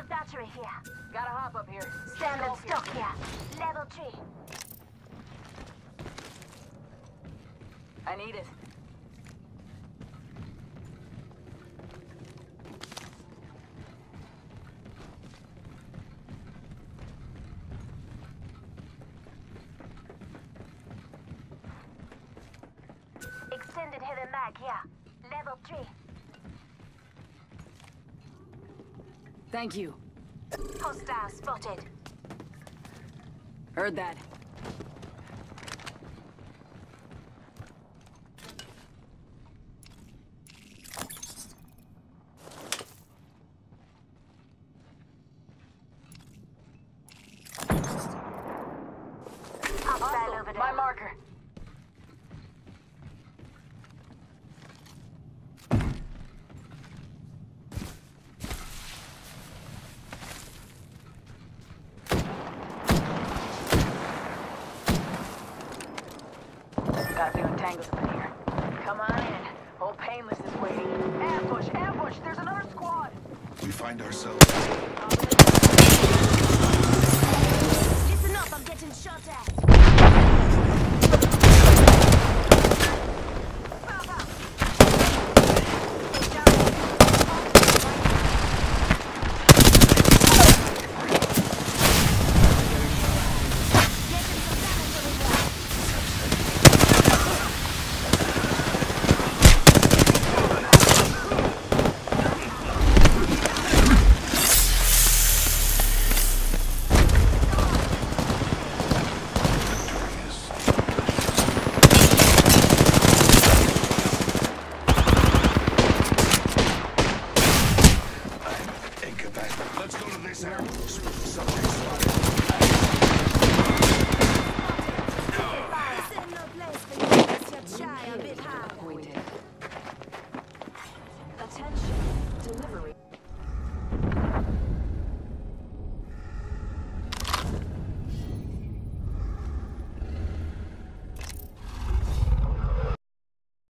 Shield battery here. Gotta hop up here. Standard stock here. Level 3. I need it. Extended heavy mag here. Level 3. Thank you. Hostile spotted. Heard that. Hostile over there. My marker. Tango's up in here. Come on in. Old Painless is waiting. Ambush! Ambush! There's another squad! We find ourselves. Oh, This